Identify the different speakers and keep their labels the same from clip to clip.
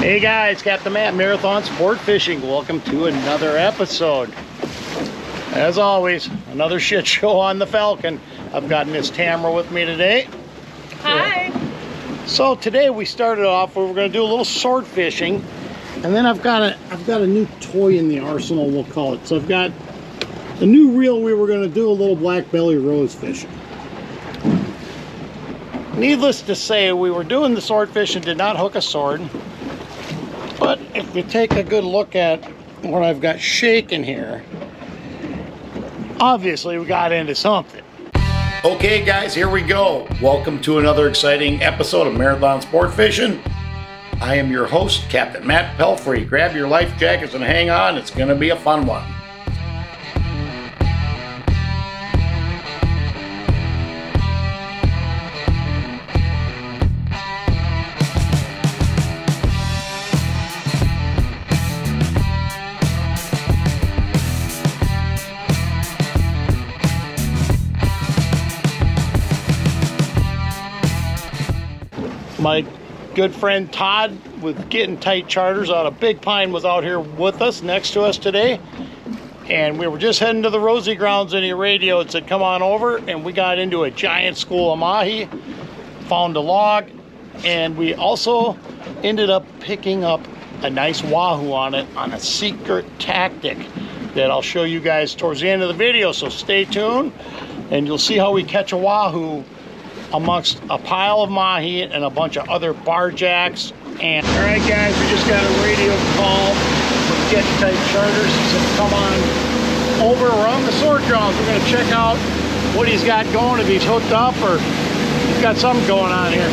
Speaker 1: Hey guys, Captain Matt, Marathon Sport Fishing. Welcome to another episode. As always, another shit show on the Falcon. I've got Miss Tamara with me today.
Speaker 2: Hi.
Speaker 1: So today we started off where we're going to do a little sword fishing, and then I've got a I've got a new toy in the arsenal. We'll call it. So I've got a new reel. We were going to do a little black belly rose fishing. Needless to say, we were doing the sword fishing, did not hook a sword. But if we take a good look at what I've got shaking here, obviously we got into something. Okay guys, here we go. Welcome to another exciting episode of Marathon Sport Fishing. I am your host, Captain Matt Pelfrey. Grab your life jackets and hang on, it's gonna be a fun one. My good friend Todd with Getting Tight Charters out of Big Pine was out here with us next to us today. And we were just heading to the Rosie Grounds and he radioed said, come on over. And we got into a giant school of mahi, found a log, and we also ended up picking up a nice wahoo on it on a secret tactic that I'll show you guys towards the end of the video. So stay tuned and you'll see how we catch a wahoo amongst a pile of mahi and a bunch of other bar jacks. And all right, guys, we just got a radio call from Getting Tight Charters. He said, come on over. On the sword grounds. We're going to check out what he's got going, if he's hooked up or he's got something going on here.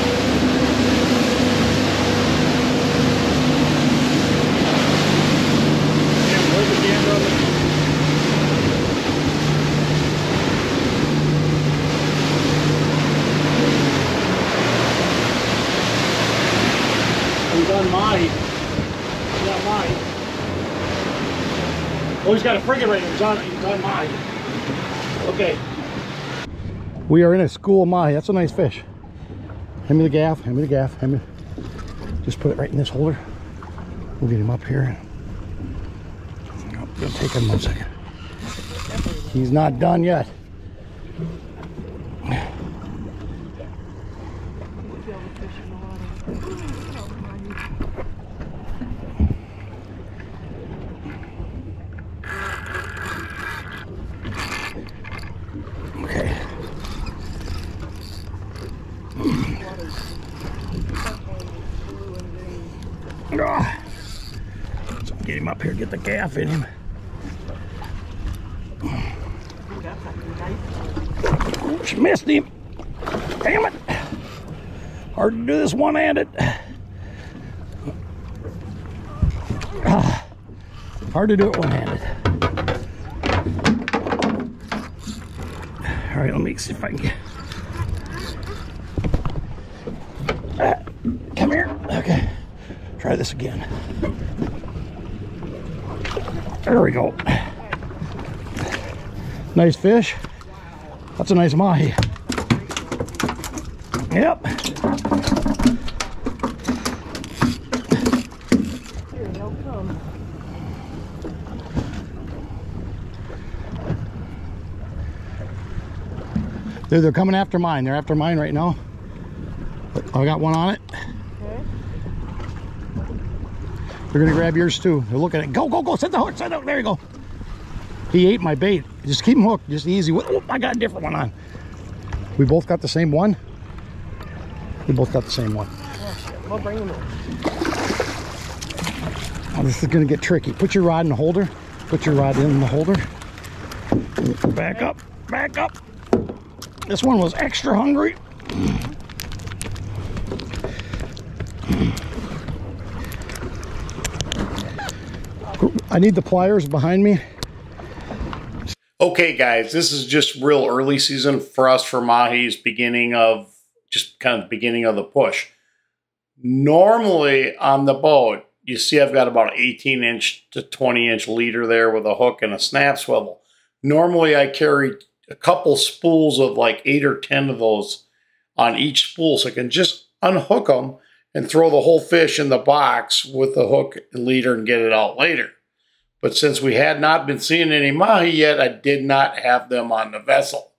Speaker 1: Yeah, where's the camera on the- He's on Mahi. He's got Mahi. Oh, he's got a here. He's on, he's on Mahi. Okay. We are in a school Mahi. That's a nice fish. Hand me the gaff. Hand me the gaff. Hand me. Just put it right in this holder. We'll get him up here. It'll take him one second. He's not done yet. Okay. Ah. So get him up here, get the gaff in him. Oops, missed him. Damn it. Hard to do this one-handed. Hard to do it one-handed. All right, let me see if I can get. Ah, come here. Okay. Try this again. There we go. Nice fish. That's a nice mahi. Yep. Dude, they're coming after mine. They're after mine right now. I got one on it. They're gonna grab yours too. They're looking at it. Go, go, go. Set the hook. Set the hook. There you go. He ate my bait. Just keep him hooked. Just easy. Oh, I got a different one on. We both got the same one. We both got the same one.
Speaker 2: We'll bring them
Speaker 1: this is gonna get tricky. Put your rod in the holder. Put your rod in the holder. Back up. Back up. This one was extra hungry. I need the pliers behind me. Okay, guys, this is just real early season for us for Mahi's beginning of just kind of the beginning of the push. Normally on the boat, you see I've got about 18 inch to 20 inch leader there with a hook and a snap swivel. Normally I carry a couple spools of like eight or 10 of those on each spool so I can just unhook them
Speaker 3: and throw the whole fish in the box with the hook and leader and get it out later. But since we had not been seeing any mahi yet, I did not have them on the vessel.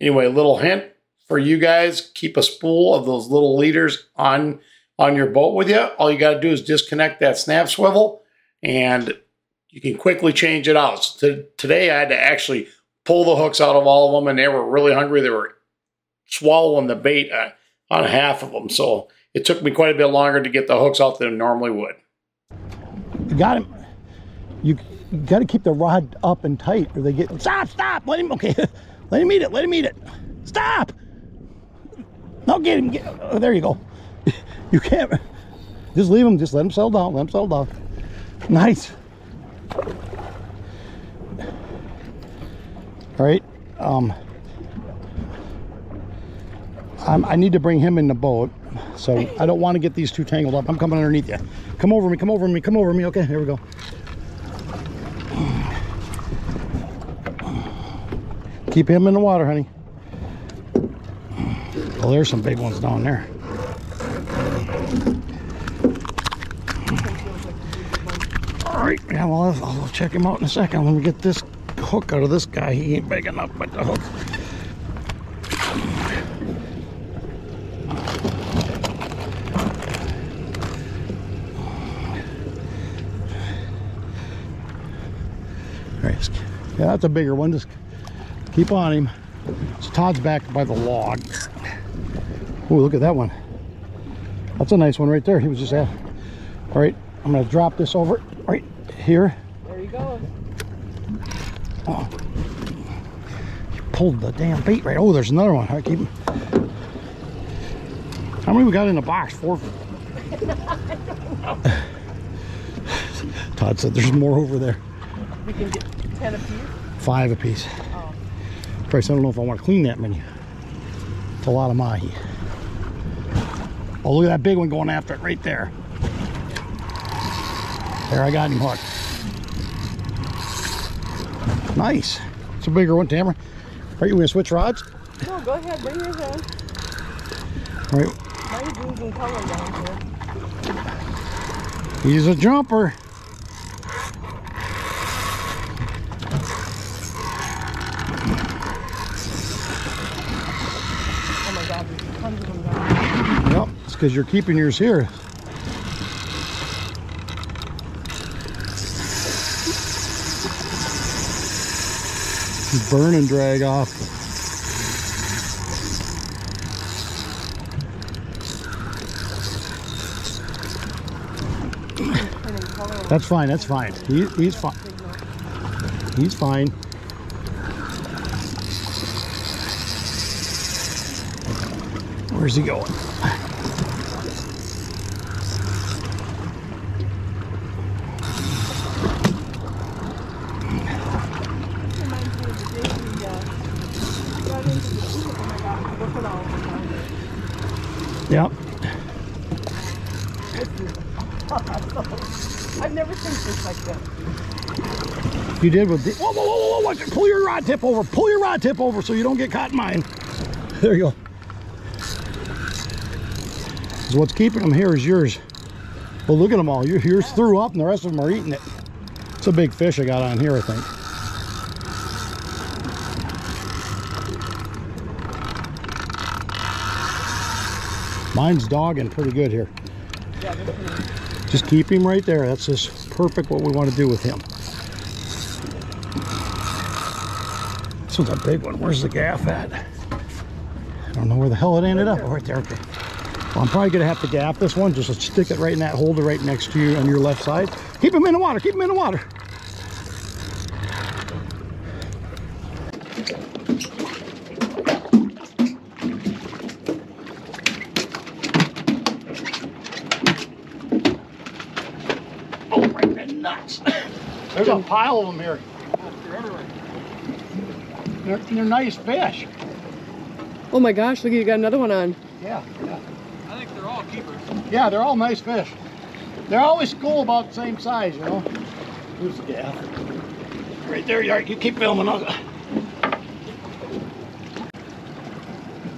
Speaker 3: Anyway, a little hint for you guys: keep a spool of those little leaders on on your boat with you. All you got to do is disconnect that snap swivel, and you can quickly change it out. So to, today, I had to actually pull the hooks out of all of them, and they were really hungry. They were swallowing the bait uh, on half of them, so it took me quite a bit longer to get the hooks out than normally would.
Speaker 1: You got him. You got to keep the rod up and tight, or they get. Stop! Stop! Let him. Okay, let him eat it. Let him eat it. Stop! No, get him. Get, oh, there you go. You can't. Just leave him. Just let him settle down. Let him settle down. Nice. All right. Um. I'm, I need to bring him in the boat, so I don't want to get these two tangled up. I'm coming underneath you. Come over me. Come over me. Come over me. Okay. Here we go. Keep him in the water, honey. Well, there's some big ones down there. All right, yeah, well, I'll, check him out in a second. Let me get this hook out of this guy. He ain't big enough, but the hook. Yeah, that's a bigger one. Just keep on him. So Todd's back by the log. Oh, look at that one. That's a nice one right there. He was just at. All right, I'm gonna drop this over right here.
Speaker 2: There you go.
Speaker 1: Oh, he pulled the damn bait right. Oh, there's another one. Right, keep him. How many we got in the box? Four. Todd said there's more over there.
Speaker 2: We can get 10 apiece.
Speaker 1: Five apiece.
Speaker 2: Oh.
Speaker 1: Price, I don't know if I want to clean that many. It's a lot of mahi. Oh, look at that big one going after it right there. There, I got him hooked. Nice. It's a bigger one, Tamara. Are you going to switch rods?
Speaker 2: No, go ahead. Bring yours in.
Speaker 1: All right.
Speaker 2: Mine's losing color down here.
Speaker 1: He's a jumper.
Speaker 2: Oh my god, there's tons of them down
Speaker 1: Yep, it's because you're keeping yours here. Burn and drag off. That's fine, that's fine. He, he's fine. He's fine. Where's he going?
Speaker 2: Reminds me of the day we uh, got into the pool. Oh my god, look at all of them.
Speaker 1: Yep.
Speaker 2: I've never seen fish like this.
Speaker 1: You did with the, whoa, whoa, whoa, whoa, whoa, pull your rod tip over, pull your rod tip over so you don't get caught in mine. There you go. 'Cause what's keeping them here is yours. Well, look at them all. Your- Yours threw up and the rest of them are eating it. It's a big fish I got on here, I think. Mine's dogging pretty good here. Just keep him right there. That's just perfect what we want to do with him. This one's a big one. Where's the gaff at? I don't know where the hell it ended up. Oh, right there. Okay. Well, I'm probably going to have to gaff this one. Just stick it right in that holder right next to you on your left side. Keep him in the water. Keep him in the water. Nuts. There's a pile of them here. They're, they're nice fish.
Speaker 2: Oh my gosh, look, you got another one on.
Speaker 1: Yeah, yeah.
Speaker 4: I think they're all keepers.
Speaker 1: Yeah, they're all nice fish. They're always school about the same size, you know. Here's the gaff. Right there, you are. You keep filming. I'll-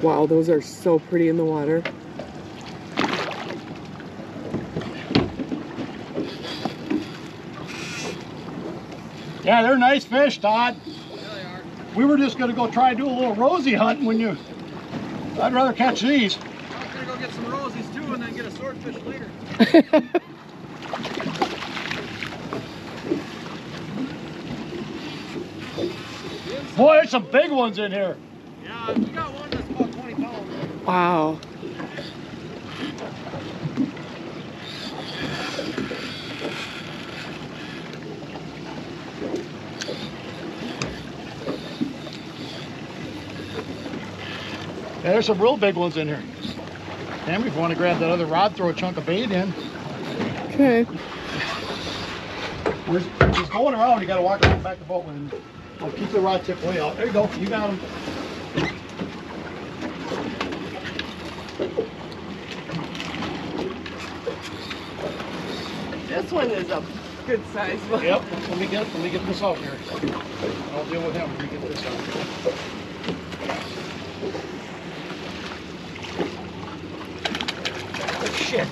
Speaker 2: Wow, those are so pretty in the water.
Speaker 1: Yeah, they're nice fish, Todd.
Speaker 4: They are.
Speaker 1: We were just gonna go try and do a little rosy hunting when you. I'd rather catch these.
Speaker 4: I'm gonna go get some rosies too and then get a swordfish later.
Speaker 1: Boy, there's some big ones in here.
Speaker 4: Yeah, we got one that's about 20 pounds.
Speaker 2: Wow.
Speaker 1: Yeah, there's some real big ones in here. Tammy, if you want to grab that other rod, throw a chunk of bait in.
Speaker 2: Okay.
Speaker 1: Where's, he's going around. You got to walk around back the boat with him. Oh, keep the rod tip way out. There you go. You got him.
Speaker 2: This one is a good size one.
Speaker 1: Yep. Let me get let me get this out here. I'll deal with him. Let me get this out. Oh, shit.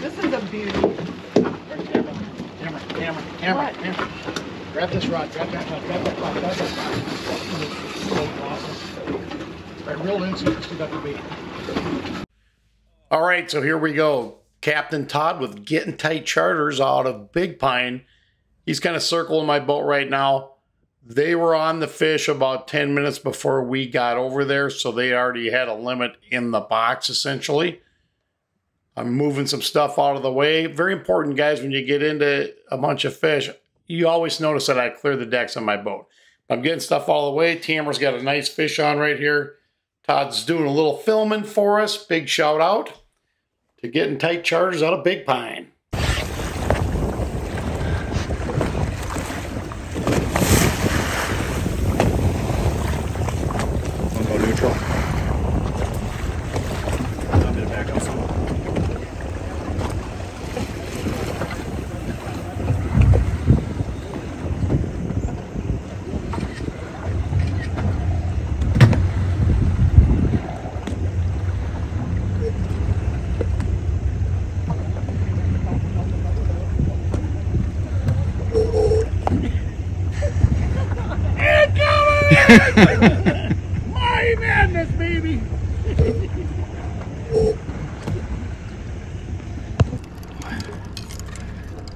Speaker 2: This is a beauty.
Speaker 1: Camera, camera, camera, camera,
Speaker 2: What?
Speaker 1: camera. Grab this rod. Grab that rod. Grab that rod. Grab that rod. Right, reel in so you still got the bait. All right, so here we go. Captain Todd with Getting Tight Charters out of Big Pine. He's kind of circling my boat right now. They were on the fish about 10 minutes before we got over there, so they already had a limit in the box essentially. I'm moving some stuff out of the way. Very important, guys, when you get into a bunch of fish, you always notice that I clear the decks on my boat. I'm getting stuff all the way. Tamara's got a nice fish on right here. Todd's doing a little filming for us. Big shout out to getting tight charters out of Big Pine. Mahi madness, baby!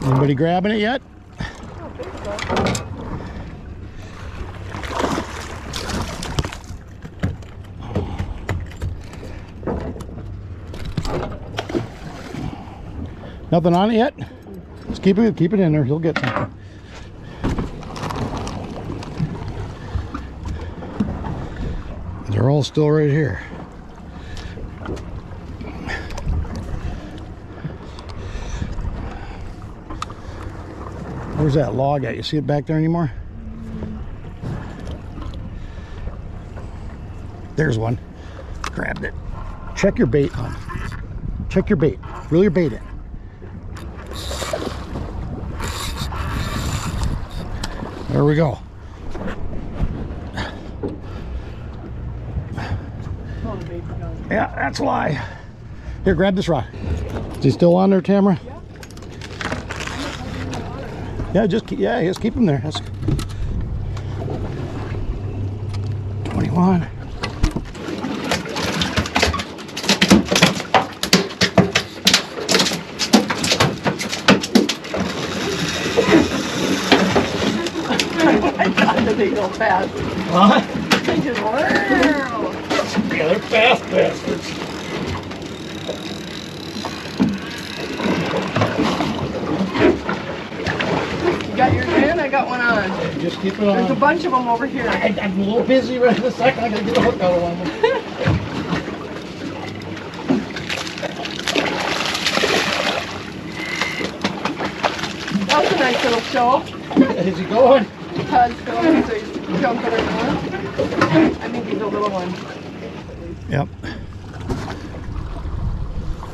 Speaker 1: Anybody grabbing it yet? Nothing on it yet? Just keep it keep it in there. He'll get something. They're all still right here. Where's that log at? You see it back there anymore? There's one. Grabbed it. Check your bait, hon. Check your bait. Reel your bait in. There we go.
Speaker 2: Oh, the baby's gone.
Speaker 1: Yeah, that's why. Here, grab this rod. Is he still on there, Tamara? Yeah, just keep, yeah, just keep him there. That's 21.
Speaker 2: God, they go fast.
Speaker 1: Huh?
Speaker 2: They just wow.
Speaker 1: Yeah, they're fast bastards.
Speaker 2: You got yours in? I got one on.
Speaker 1: Just keep it on.
Speaker 2: There's a bunch of them over here.
Speaker 1: I, I'm a little busy right this second. I gotta get the hook out of one of them.
Speaker 2: That was a nice little show.
Speaker 1: Is he going?
Speaker 2: Todd's going, so he's jumping around. I think he's a little one.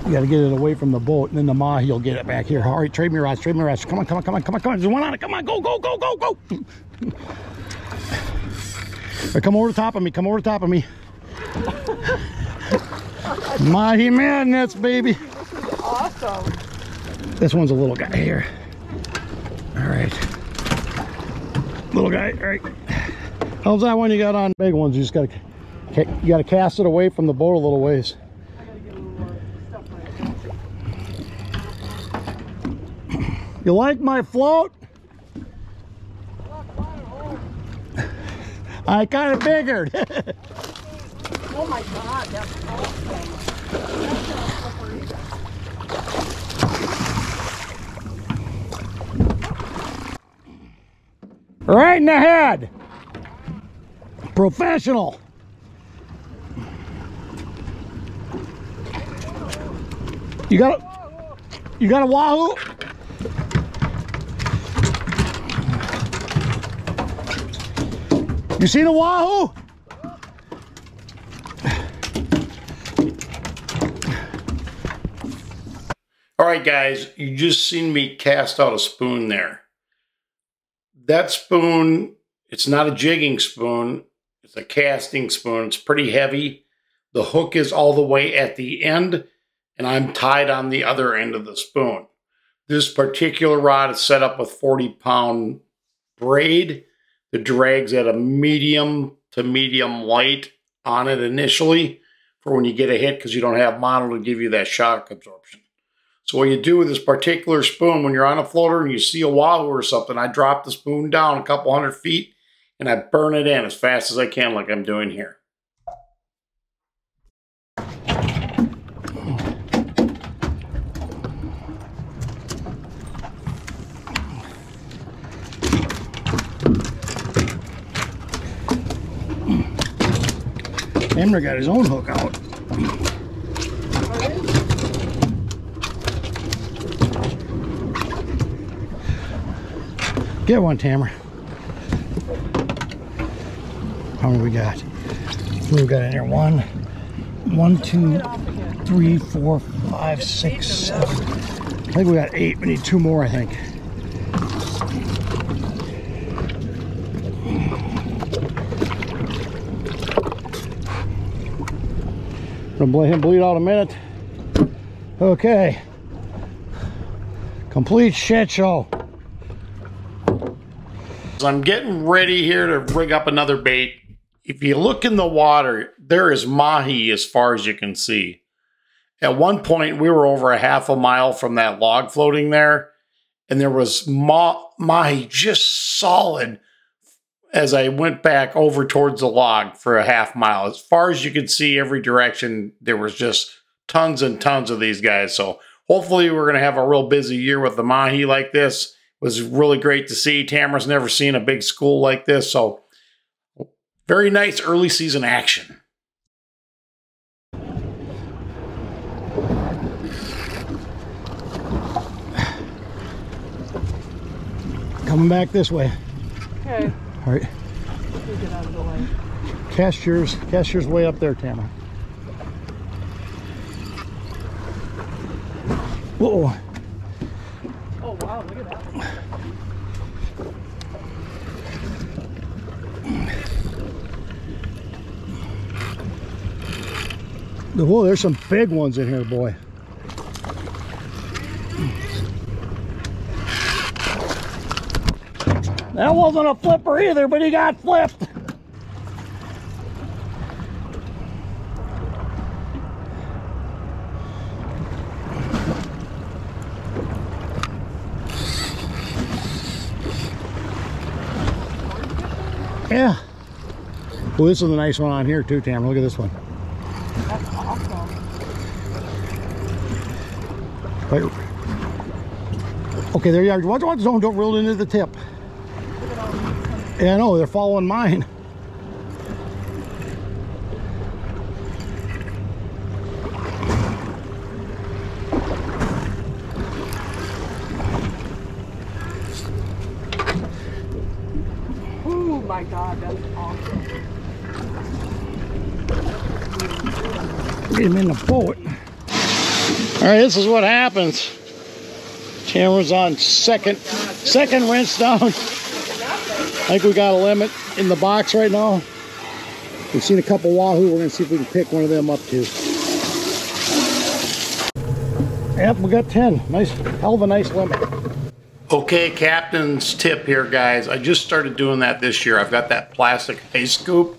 Speaker 1: You gotta get it away from the boat, and then the mahi will get it back here. All right, trade me rods, trade me rods. Come on, come on, come on, come on, come on. There's one on it. Come on, go, go, go, go, go. Right, come over the top of me. Come over the top of me. Mahi madness, baby.
Speaker 2: awesome.
Speaker 5: This one's a little guy here. All right. Little guy, all right. How's that one you got on? Big ones, you just gotta, you gotta cast it away from the boat a little ways.
Speaker 2: I gotta get a little more stuff right
Speaker 5: You like my float? I kind of figured.
Speaker 2: Oh my god, that's awesome. That's not slippery.
Speaker 5: right in the head. Professional. You got a, you got a wahoo? You seen a wahoo?
Speaker 1: All right, guys, you just seen me cast out a spoon there. That spoon, it's not a jigging spoon, it's a casting spoon. It's pretty heavy. The hook is all the way at the end, and I'm tied on the other end of the spoon. This particular rod is set up with 40 pound braid. The drag's at a medium to medium light on it initially for when you get a hit because you don't have mono to give you that shock absorption. So what you do with this particular spoon, when you're on a floater and you see a wahoo or something, I drop the spoon down a couple hundred feet and I burn it in as fast as I can like I'm doing here.
Speaker 5: Emmer got his own hook out. Get one, Tamara. How many we got? What we got in here? One, one, two, three, four, five, six, seven. I think we got eight. We need two more, I think. Gonna let him bleed out a minute. Okay. Complete shit show.
Speaker 1: I'm getting ready here to rig up another bait. If you look in the water, there is mahi as far as you can see. At one point, we were over a half a mile from that log floating there, and there was ma- mahi just solid as I went back over towards the log for a half mile. As far as you could see, every direction, there was just tons and tons of these guys. So hopefully, we're going to have a real busy year with the mahi like this. It was really great to see. Tamara's never seen a big school like this, so very nice early season action.
Speaker 5: Coming back this way.
Speaker 2: Okay,
Speaker 5: All right.
Speaker 2: of the way.
Speaker 5: Cast yours, cast yours way up there, Tamara. Whoa.
Speaker 2: Oh wow, look at that.
Speaker 5: Whoa, there's some big ones in here, boy. That wasn't a flipper either, but he got flipped. Yeah. Well, this is a nice one on here too, Tam. Look at this one.
Speaker 2: That's awesome.
Speaker 5: Okay, there you are. Watch, watch, don't, don't roll into the tip.
Speaker 2: Look at all these. coming.
Speaker 5: Yeah, I know, they're following mine.
Speaker 2: Oh my god, that's awesome.
Speaker 5: Get him in the boat. All right, this is what happens. Tamara's on second, second rinse down. I think we got a limit in the box right now. We've seen a couple wahoo. We're gonna see if we can pick one of them up too.
Speaker 1: Yep, we got 10. Nice, hell of a nice limit.
Speaker 6: Okay, captain's tip here, guys. I just started doing that this year. I've got that plastic ice scoop.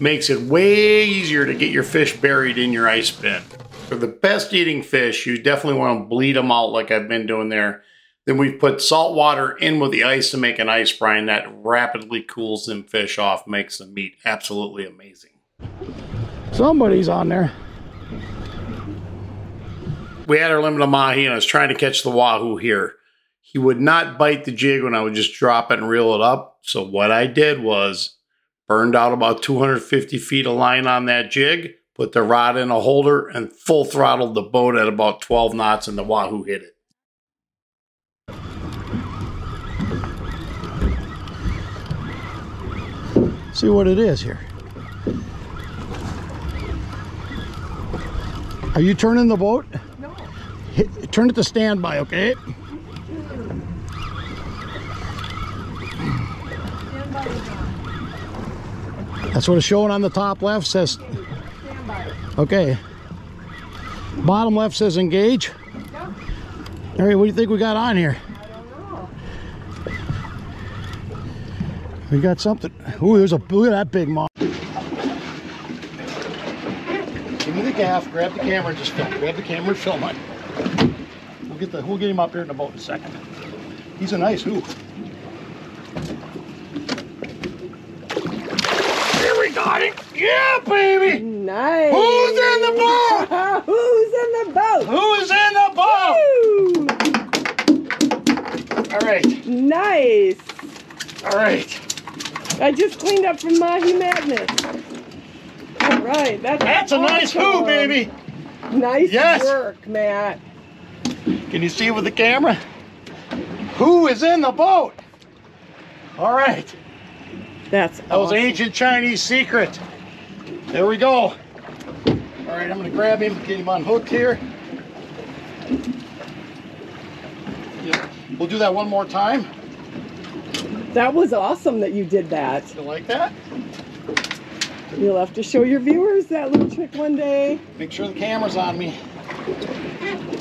Speaker 6: Makes it way easier to get your fish buried in your ice bin. For the best eating fish, you definitely want to bleed them out like I've been doing there. Then we've put salt water in with the ice to make an ice brine that rapidly cools them fish off, makes the meat absolutely amazing.
Speaker 1: Somebody's on there.
Speaker 6: We had our limit of mahi and I was trying to catch the wahoo here. He would not bite the jig when I would just drop it and reel it up. So what I did was burned out about 250 feet of line on that jig, put the rod in a holder, and full throttled the boat at about 12 knots, and the wahoo hit it.
Speaker 1: See what it is here. Are you turning the boat?
Speaker 2: No.
Speaker 1: Hit, turn it to standby, okay?
Speaker 2: Stand by the gun.
Speaker 1: That's what it's showing on the top left says, okay. Bottom left says engage. All right, what do you think we got on here?
Speaker 2: I don't know.
Speaker 1: We got something. Ooh, there's a, look at that big mom. Give me the gaff, grab the camera, and just film. Grab the camera and film it. We'll get the, we'll get him up here in the boat in a second. He's a nice hoop. Here we got him. Yeah, baby.
Speaker 2: Nice.
Speaker 1: Who's in the boat?
Speaker 2: Who's in the boat?
Speaker 1: Who's in the boat?
Speaker 2: Woo!
Speaker 1: All right,
Speaker 2: Nice.
Speaker 1: all right.
Speaker 2: I just cleaned up from Mahi Madness. All right, that's
Speaker 1: That's a nice
Speaker 2: awesome.
Speaker 1: baby.
Speaker 2: Nice
Speaker 1: Yes.
Speaker 2: work, Matt.
Speaker 1: Can you see with the camera? Who is in the boat? All right.
Speaker 2: That's
Speaker 1: That was
Speaker 2: awesome.
Speaker 1: ancient Chinese secret. There we go. All right, I'm gonna grab him, get him unhooked here. We'll do that one more time.
Speaker 2: That was awesome that you did that.
Speaker 1: You like that?
Speaker 2: You'll have to show your viewers that little trick one day.
Speaker 1: Make sure the camera's on me.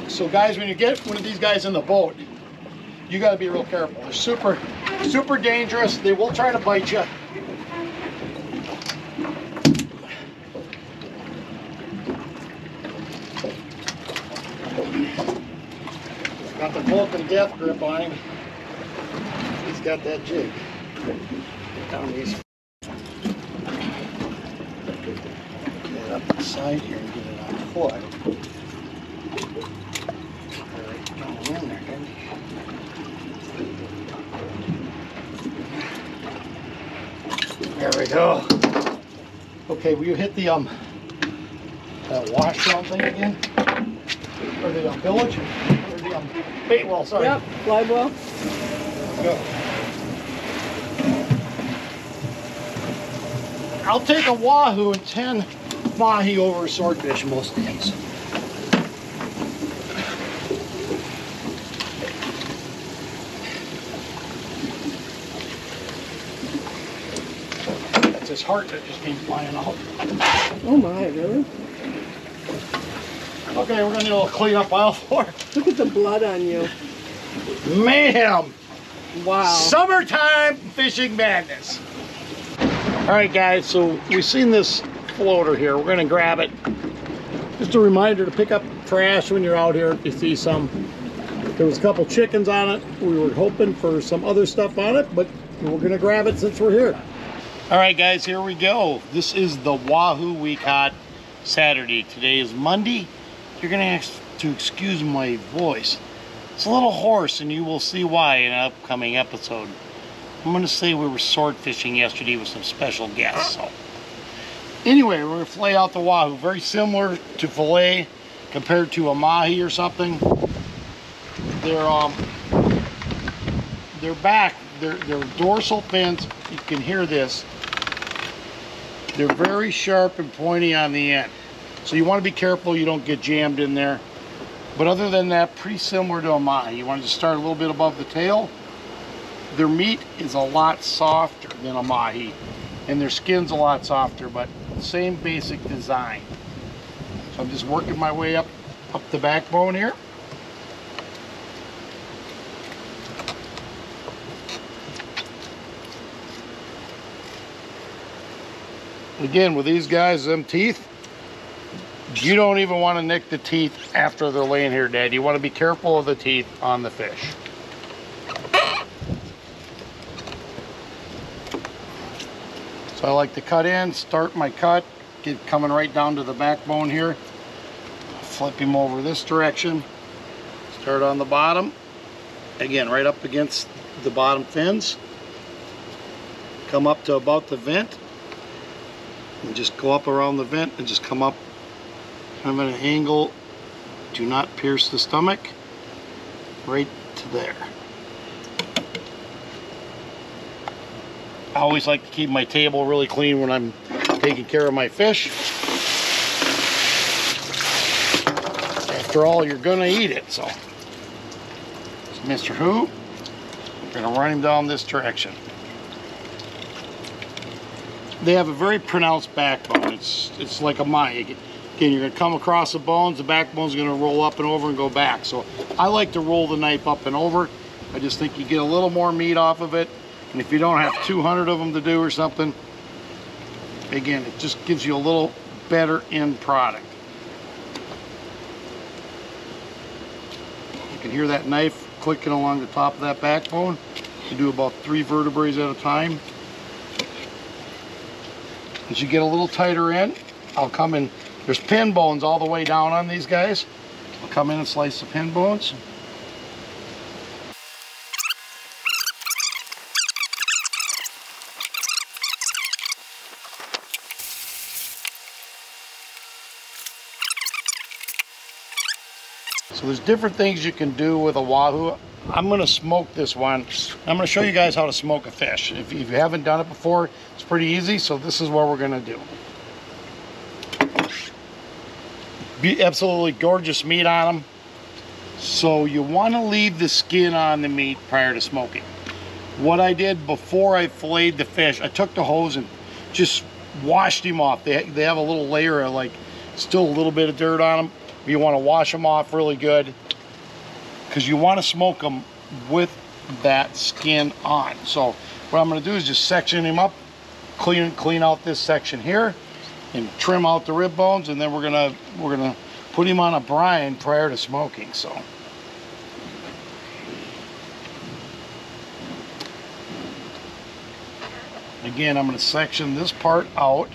Speaker 1: So guys, when you get one of these guys in the boat, you gotta be real careful. They're super, super dangerous. They will try to bite you. Got the Vulcan death grip on him. He's got that jig. Down these. Get it up the side here and get it on foot. Alright, in there, didn't he? There we go. Okay, will you hit the um that wash down thing again? Or the um, village? Or the um, bait well, sorry.
Speaker 2: Yep, live well.
Speaker 1: Go. I'll take a wahoo and 10 mahi over a swordfish most days. That's his heart that just came flying out.
Speaker 2: Oh my, really?
Speaker 1: Okay, we're gonna need a little cleanup aisle floor.
Speaker 2: Look at the blood on you.
Speaker 1: Mayhem!
Speaker 2: Wow.
Speaker 1: Summertime fishing madness. All right, guys, so we've seen this floater here. We're gonna grab it. Just a reminder to pick up trash when you're out here if you see some. There was a couple chickens on it. We were hoping for some other stuff on it, but we're gonna grab it since we're here. All right, guys, here we go. This is the Wahoo we caught Saturday. Today is Monday. You're gonna have to excuse my voice. It's a little hoarse, and you will see why in an upcoming episode. I'm going to say we were sword fishing yesterday with some special guests. So, anyway, we're going to fillet out the wahoo. Very similar to fillet compared to a mahi or something. They're um, their back, their their dorsal fins. You can hear this. They're very sharp and pointy on the end, so you want to be careful you don't get jammed in there. But other than that, pretty similar to a mahi. You want to start a little bit above the tail their meat is a lot softer than a mahi and their skin's a lot softer but same basic design. So I'm just working my way up up the backbone here. Again with these guys them teeth you don't even want to nick the teeth after they're laying here dead you want to be careful of the teeth on the fish. So I like to cut in, start my cut, get coming right down to the backbone here. Flip him over this direction. Start on the bottom. Again, right up against the bottom fins. Come up to about the vent. And just go up around the vent and just come up kind of at an angle. Do not pierce the stomach. Right to there. I always like to keep my table really clean when I'm taking care of my fish. After all, you're gonna eat it, so. so Mr. Who, We're gonna run him down this direction. They have a very pronounced backbone. It's it's like a mine. Again, you're gonna come across the bones, the backbone's gonna roll up and over and go back. So I like to roll the knife up and over. I just think you get a little more meat off of it. And if you don't have 200 of them to do or something, again, it just gives you a little better end product. You can hear that knife clicking along the top of that backbone. You do about three vertebrae at a time. As you get a little tighter in, I'll come in. There's pin bones all the way down on these guys. I'll come in and slice the pin bones. There's different things you can do with a wahoo. I'm gonna smoke this one. I'm gonna show you guys how to smoke a fish. If you haven't done it before, it's pretty easy, so this is what we're gonna do. Be absolutely gorgeous meat on them. So you wanna leave the skin on the meat prior to smoking. What I did before I filleted the fish, I took the hose and just washed him off. They, they have a little layer of like, still a little bit of dirt on them. You want to wash them off really good because you want to smoke them with that skin on. So what I'm going to do is just section him up, clean clean out this section here, and trim out the rib bones, and then we're gonna we're gonna put him on a brine prior to smoking. So. Again, I'm going to section this part out.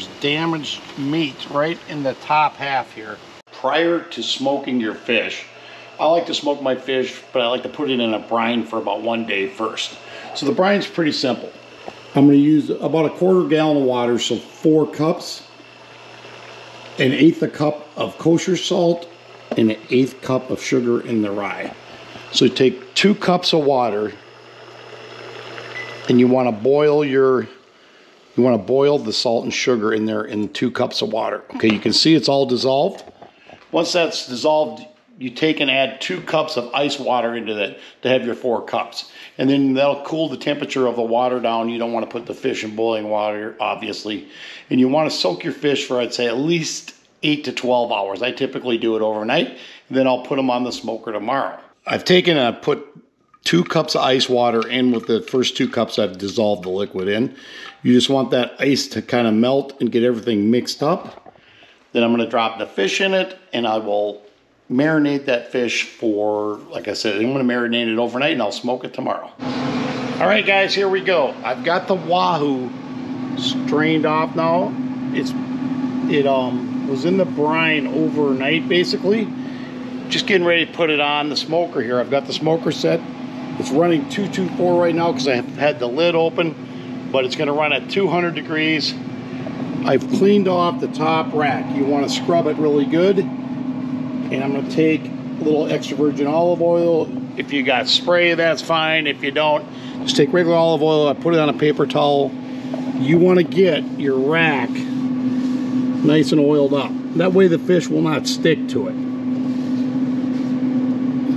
Speaker 1: There's damaged meat right in the top half here. Prior to smoking your fish, I like to smoke my fish, but I like to put it in a brine for about one day first. So the brine's pretty simple. I'm going to use about a quarter gallon of water, so four cups, an eighth a cup of kosher salt, and an eighth cup of sugar in the rye. So take two cups of water, and you want to boil your you want to boil the salt and sugar in there in two cups of water. Okay, you can see it's all dissolved. Once that's dissolved, you take and add two cups of ice water into that to have your four cups. And then that'll cool the temperature of the water down. You don't want to put the fish in boiling water, obviously. And you want to soak your fish for, I'd say, at least 8 to 12 hours. I typically do it overnight. Then I'll put them on the smoker tomorrow. I've taken and put two cups of ice water in with the first two cups I've dissolved the liquid in. You just want that ice to kind of melt and get everything mixed up. Then I'm going to drop the fish in it and I will marinate that fish for, like I said, I'm going to marinate it overnight and I'll smoke it tomorrow. All right, guys, here we go. I've got the wahoo strained off now. It's It um was in the brine overnight, basically. Just getting ready to put it on the smoker here. I've got the smoker set. It's running 224 right now because I have had the lid open, but it's going to run at 200 degrees. I've cleaned off the top rack. You want to scrub it really good. And I'm going to take a little extra virgin olive oil. If you got spray, that's fine. If you don't, just take regular olive oil. I put it on a paper towel. You want to get your rack nice and oiled up. That way the fish will not stick to it.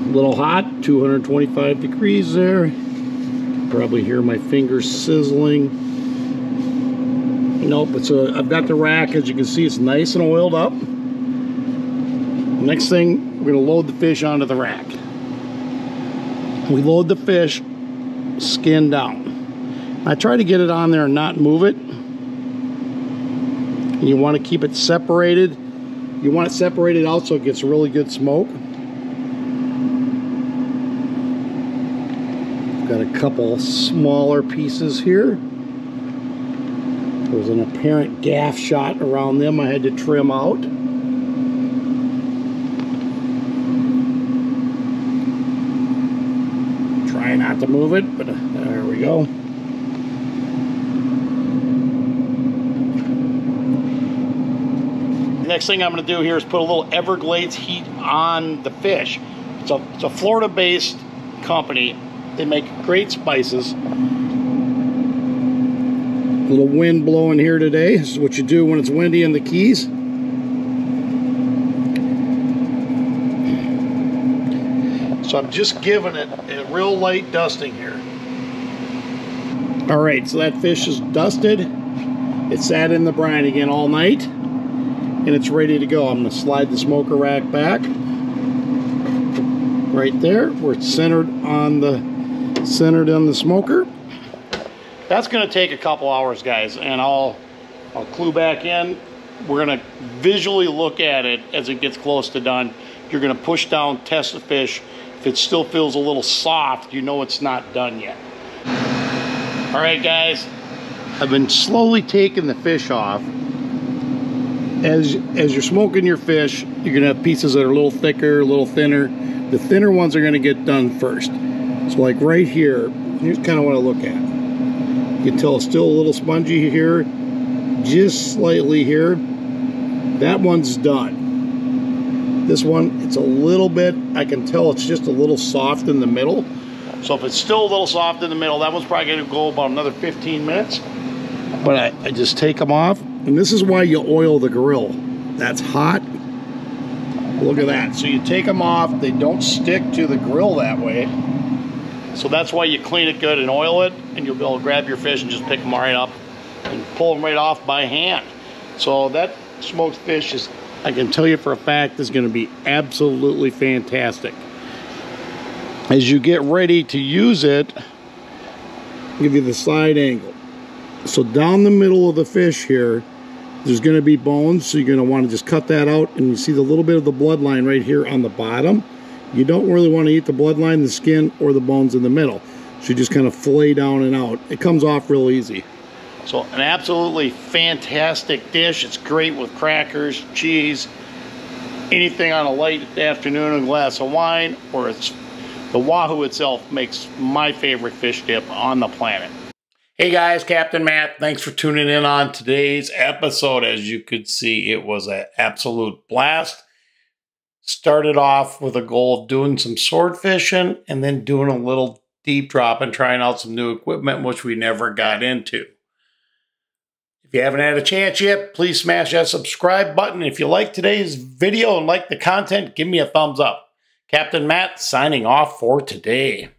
Speaker 1: A little hot, 225 degrees there. Probably hear my fingers sizzling. Nope, it's a, I've got the rack, as you can see, it's nice and oiled up. Next thing, we're gonna load the fish onto the rack. we load the fish skin down. I try to get it on there and not move it. You want to keep it separated. You want it separated out so it gets really good smoke. Got a couple smaller pieces here. There was an apparent gaff shot around them I had to trim out. Try not to move it, but uh, there we go. Next thing I'm going to do here is put a little Everglades heat on the fish. It's a, it's a Florida-based company. They make great spices. A little wind blowing here today. This is what you do when it's windy in the Keys. So I'm just giving it a real light dusting here. All right, so that fish is dusted. It sat in the brine again all night and it's ready to go. I'm gonna slide the smoker rack back right there where it's centered on the centered in the smoker. That's gonna take a couple hours, guys, and I'll I'll clue back in. We're gonna visually look at it as it gets close to done. You're gonna push down, test the fish. If it still feels a little soft, you know it's not done yet. All right, guys, I've been slowly taking the fish off. As, as you're smoking your fish, you're gonna have pieces that are a little thicker, a little thinner. The thinner ones are gonna get done first. So like right here, here's kind of what I look at. You can tell it's still a little spongy here, just slightly here. That one's done. This one, it's a little bit, I can tell it's just a little soft in the middle. So if it's still a little soft in the middle, that one's probably gonna go about another 15 minutes. But I, I just take them off. And this is why you oil the grill. That's hot. Look at that. So you take them off, they don't stick to the grill that way. So that's why you clean it good and oil it, and you'll be able to grab your fish and just pick them right up and pull them right off by hand. So that smoked fish is, I can tell you for a fact, is gonna be absolutely fantastic. As you get ready to use it, give you the side angle. So down the middle of the fish here, there's going to be bones, so you're going to want to just cut that out, and you see the little bit of the bloodline right here on the bottom. You don't really want to eat the bloodline, the skin, or the bones in the middle. So you just kind of fillet down and out. It comes off real easy. So an absolutely fantastic dish. It's great with crackers, cheese, anything on a late afternoon, a glass of wine, or it's the Wahoo itself makes my favorite fish dip on the planet. Hey guys, Captain Matt, thanks for tuning in on today's episode. As you could see, it was an absolute blast. Started off with a goal of doing some sword fishing and then doing a little deep drop and trying out some new equipment, which we never got into. If you haven't had a chance yet, please smash that subscribe button. If you like today's video and like the content, give me a thumbs up. Captain Matt signing off for today.